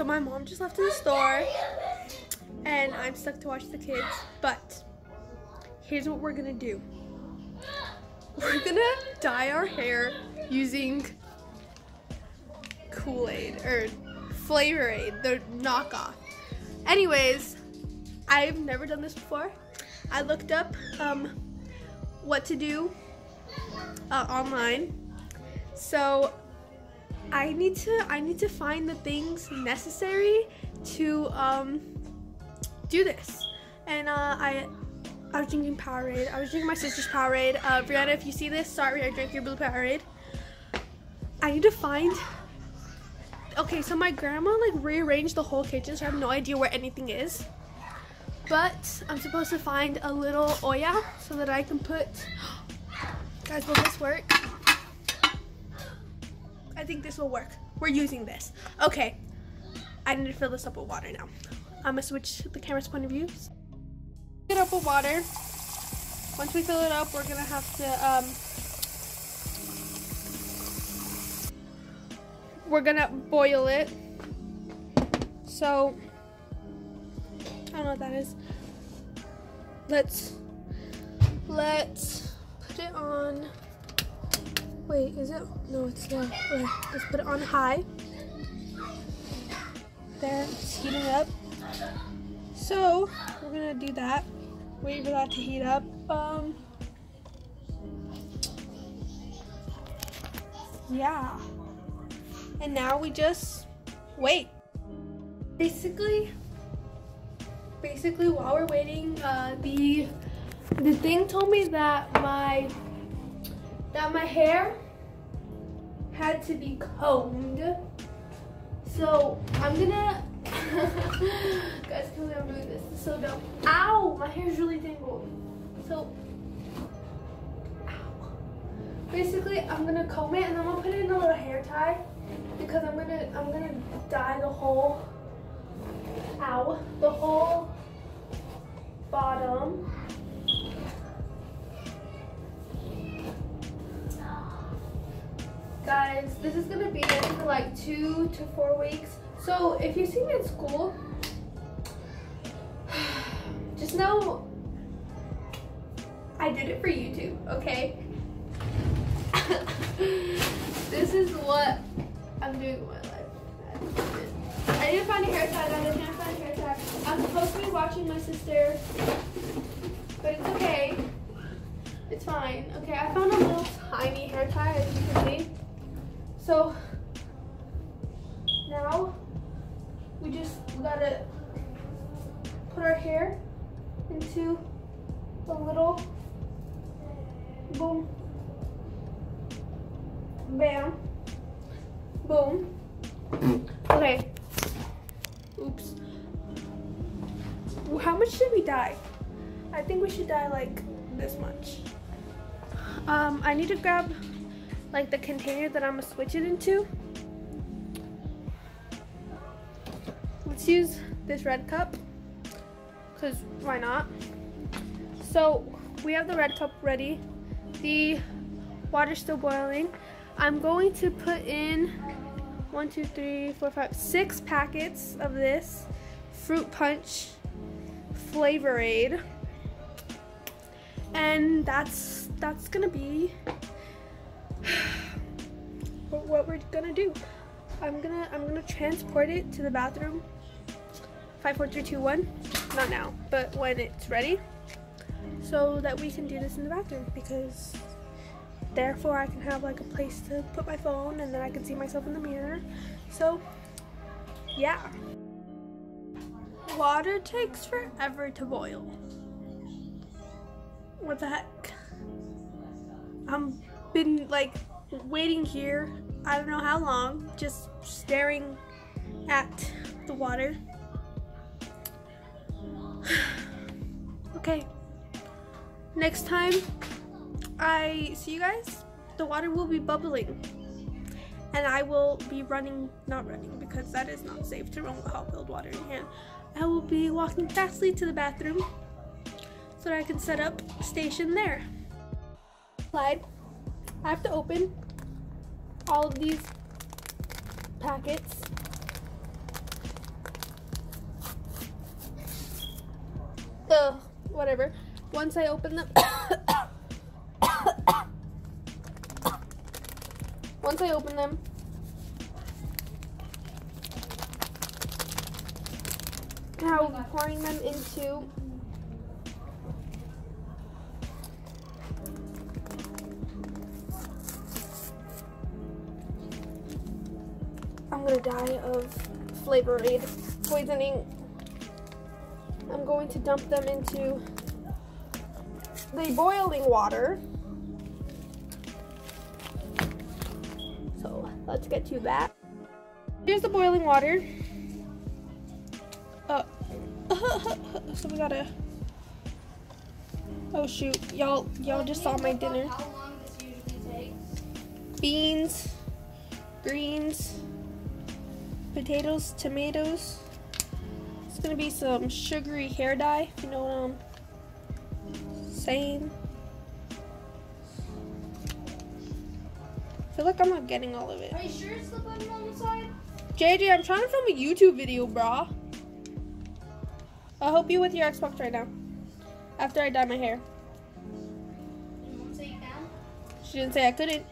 So my mom just left to the store and I'm stuck to watch the kids. But here's what we're gonna do. We're gonna dye our hair using Kool-Aid or Flavor Aid, the knockoff. Anyways, I've never done this before. I looked up um, what to do uh, online. So I need to I need to find the things necessary to um, do this. And uh, I I was drinking Powerade. I was drinking my sister's Powerade. Uh, Brianna, if you see this, sorry I drank your blue Powerade. I need to find. Okay, so my grandma like rearranged the whole kitchen, so I have no idea where anything is. But I'm supposed to find a little olla so that I can put. Guys, will this work? I think this will work. We're using this. Okay, I need to fill this up with water now. I'm gonna switch the camera's point of view. It up with water. Once we fill it up, we're gonna have to, um, we're gonna boil it. So, I don't know what that is. Let's, let's put it on, wait, is it? No, it's not. Let's put it on high. There, it's heating up. So, we're gonna do that. Wait for that to heat up. Um, yeah. And now we just wait. Basically, basically while we're waiting, uh, the the thing told me that my that my hair had to be combed. So I'm gonna guys me I'm doing this. Is so dumb. Ow! My hair's really tangled. So ow. Basically I'm gonna comb it and I'm gonna put it in a little hair tie because I'm gonna I'm gonna dye the whole ow the whole bottom this is gonna be in for like two to four weeks. So if you see me at school just know I did it for YouTube okay? This is what I'm doing with my life. I need to find a hair tie guys I can't find a hair tie I'm supposed to be watching my sister but it's okay. It's fine okay? I found a little tiny hair tie as you can see so now we just gotta put our hair into a little boom, bam, boom. Okay. Oops. How much should we dye? I think we should dye like this much. Um, I need to grab like the container that I'm gonna switch it into. Let's use this red cup, because why not? So we have the red cup ready. The water's still boiling. I'm going to put in one, two, three, four, five, six packets of this fruit punch flavor aid. And that's that's gonna be what we're gonna do. I'm gonna I'm gonna transport it to the bathroom. Five, four, three, two, one. Not now, but when it's ready, so that we can do this in the bathroom because therefore I can have like a place to put my phone and then I can see myself in the mirror. So yeah. Water takes forever to boil. What the heck? I'm been like waiting here, I don't know how long, just staring at the water. okay. Next time I see you guys, the water will be bubbling. And I will be running, not running, because that is not safe to run with hot filled water in hand. I will be walking fastly to the bathroom so that I can set up station there. Slide. I have to open all of these packets. Ugh, whatever. Once I open them, once I open them, now I'm pouring them into die of flavor aid poisoning. I'm going to dump them into the boiling water. So let's get to that. Here's the boiling water. Uh, so we gotta. Oh shoot, y'all, y'all just saw my dinner. How long this usually takes? Beans, greens, potatoes, tomatoes. It's gonna be some sugary hair dye, if you know what I'm saying. I feel like I'm not getting all of it. Are you sure it's the button on the side? JJ, I'm trying to film a YouTube video, brah. I'll help you with your Xbox right now. After I dye my hair. You won't say you can? She didn't say I couldn't.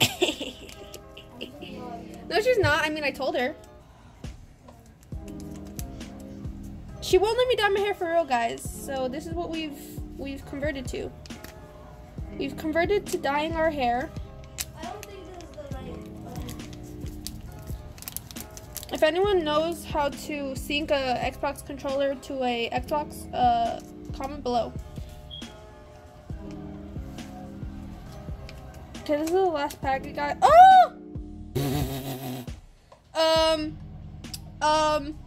No, they're allowed. no, she's not. I mean, I told her. She won't let me dye my hair for real, guys. So this is what we've we've converted to. We've converted to dyeing our hair. I don't think this is the right button. If anyone knows how to sync a Xbox controller to a Xbox, uh, comment below. Okay, this is the last pack packet, guys. Oh! Um, um,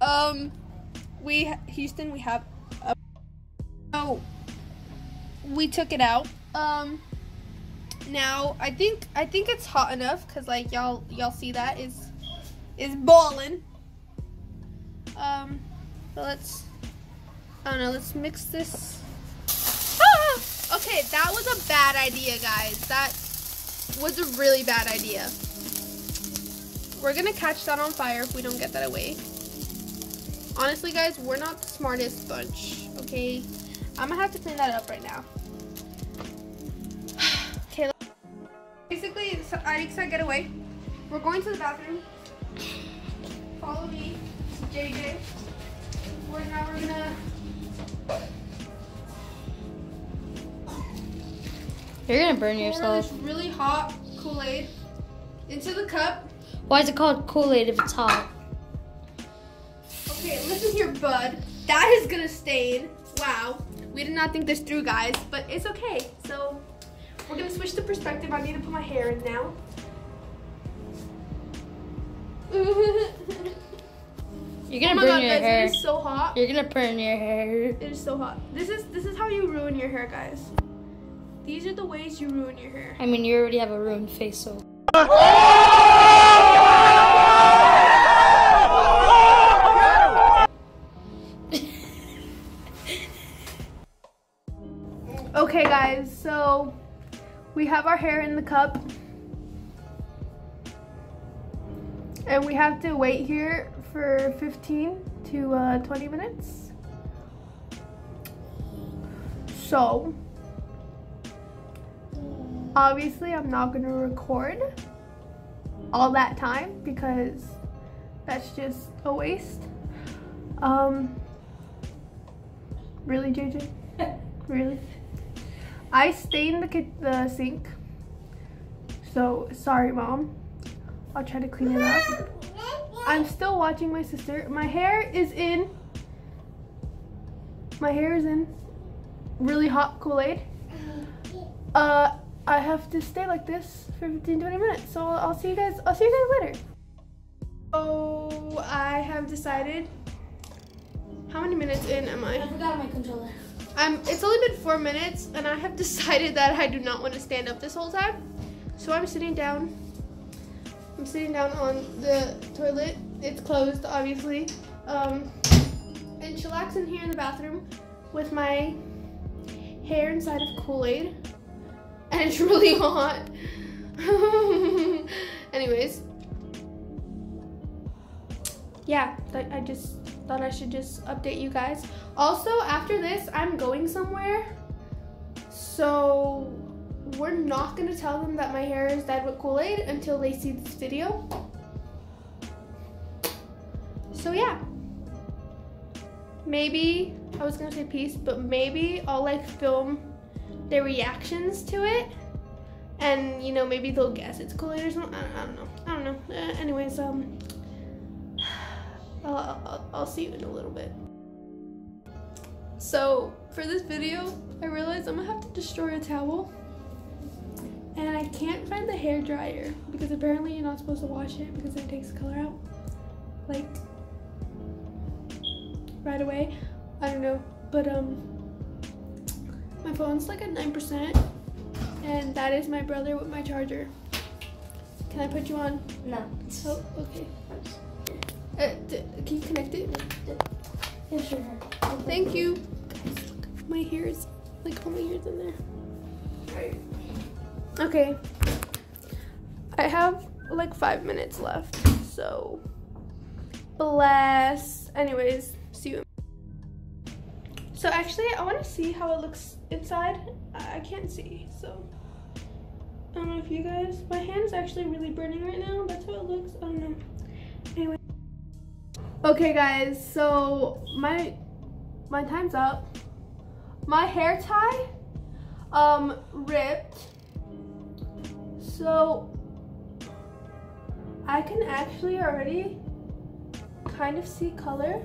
um, we Houston, we have. A, oh, we took it out. Um, now I think I think it's hot enough because like y'all y'all see that is is boiling. Um, but let's I don't know. Let's mix this. Ah! Okay, that was a bad idea, guys. That was a really bad idea. We're gonna catch that on fire if we don't get that away. Honestly, guys, we're not the smartest bunch. Okay, I'm gonna have to clean that up right now. okay. Basically, so I said get away. We're going to the bathroom. Follow me, JJ. We're now we're gonna. You're gonna burn yourself. this really hot Kool-Aid into the cup. Why is it called Kool-Aid if it's hot? Okay, listen here, bud. That is gonna stain. Wow. We did not think this through, guys, but it's okay. So we're gonna switch the perspective. I need to put my hair in now. You're gonna oh burn god, your guys, hair. it is so hot. You're gonna burn your hair. It is so hot. This is this is how you ruin your hair, guys. These are the ways you ruin your hair. I mean, you already have a ruined face, so. Oh! Okay, guys, so we have our hair in the cup. And we have to wait here for 15 to uh, 20 minutes. So, obviously, I'm not going to record all that time because that's just a waste. Um, really, JJ? Really? I stained the, the sink. So, sorry, Mom. I'll try to clean it up. I'm still watching my sister. My hair is in. My hair is in really hot Kool Aid. Uh, I have to stay like this for 15 20 minutes. So, I'll see you guys. I'll see you guys later. Oh, I have decided. How many minutes in am I? I forgot my controller. I'm, it's only been four minutes, and I have decided that I do not want to stand up this whole time. So I'm sitting down. I'm sitting down on the toilet. It's closed, obviously. Um, and chillaxing here in the bathroom with my hair inside of Kool-Aid. And it's really hot. Anyways. Yeah, I just thought I should just update you guys. Also, after this, I'm going somewhere. So we're not gonna tell them that my hair is dyed with Kool-Aid until they see this video. So yeah. Maybe I was gonna say peace, but maybe I'll like film their reactions to it. And you know, maybe they'll guess it's Kool-Aid or something. I, I don't know. I don't know. Uh, anyways, um I'll, I'll, I'll see you in a little bit. So for this video, I realized I'm gonna have to destroy a towel. And I can't find the hair dryer because apparently you're not supposed to wash it because it takes the color out. Like right away. I don't know. But um my phone's like at 9% and that is my brother with my charger. Can I put you on? No. Oh, okay. Uh, d- can you connect it? Yeah, sure. Thank you. Guys, look, my hair is like all my hair's in there. Okay. I have like five minutes left, so bless. Anyways, see you. So actually, I want to see how it looks inside. I I can't see, so I don't know if you guys. My hand's actually really burning right now. That's how it looks. I don't know. Okay, guys. So my my time's up. My hair tie um ripped. So I can actually already kind of see color.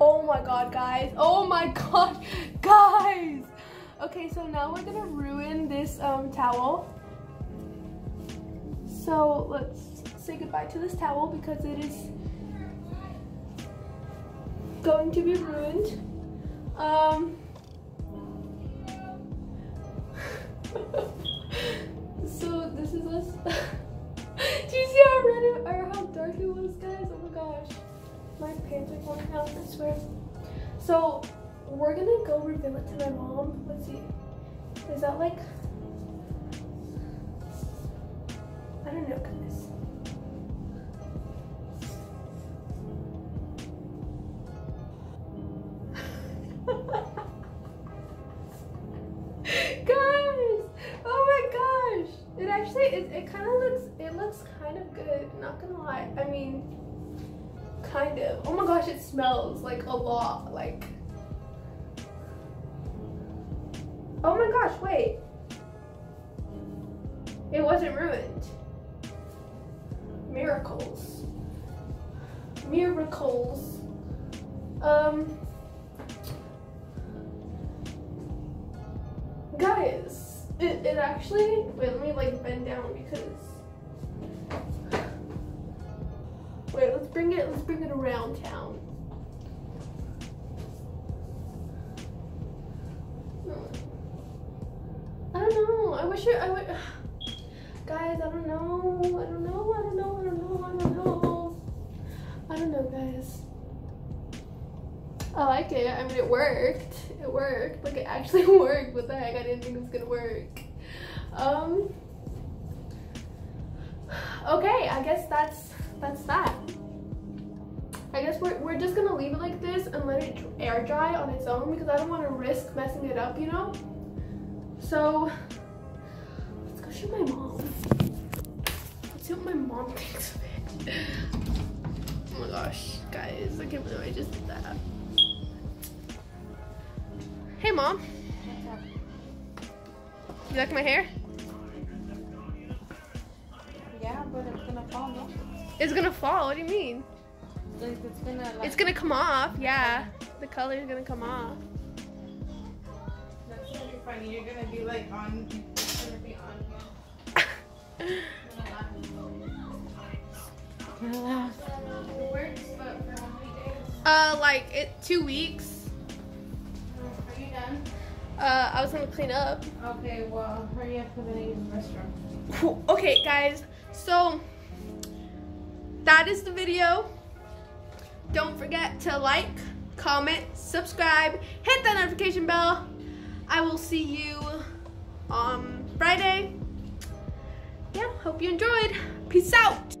Oh my god, guys. Oh my god, guys. Okay, so now we're gonna ruin this um, towel. So let's say goodbye to this towel because it is going to be ruined. Um, so this is us. Do you see how red it, or how dark it was, guys? Oh my gosh. My pants are falling out, I swear. So we're gonna go reveal it to my mom. Let's see. Is that like I don't know, it, kind of looks it looks kind of good not gonna lie. I mean kind of. Oh my gosh it smells like a lot like. Oh my gosh wait. It wasn't ruined. Miracles. Miracles. Um. Guys it, it actually wait let me like bend down because wait let's bring it let's bring it around town. Hmm. I don't know. I wish it I would guys I don't know. I don't know I don't know I don't know I don't know. I don't know guys I like it. I mean, it worked. It worked. Like, it actually worked. What the heck? I didn't think it was gonna work. Um. Okay, I guess that's that's that. I guess we're, we're just gonna leave it like this and let it air dry on its own because I don't want to risk messing it up, you know? So, let's go shoot my mom. Let's see what my mom thinks of it. Oh my gosh, guys, I can't believe I just did that. Mom. You like my hair? Yeah, but it's gonna fall, no? It's gonna fall. What do you mean? Like it's gonna like. It's gonna come off. Yeah, the color's gonna come off. That's gonna be funny. You're gonna be like on. It's gonna be on. Relax. It works, but for how many days? Uh, like it two weeks. Are you done? Uh, I was gonna clean up. Okay, well, hurry up because I need to the restroom. Cool. Okay, guys. So that is the video. Don't forget to like, comment, subscribe, hit that notification bell. I will see you on Friday. Yeah, hope you enjoyed. Peace out.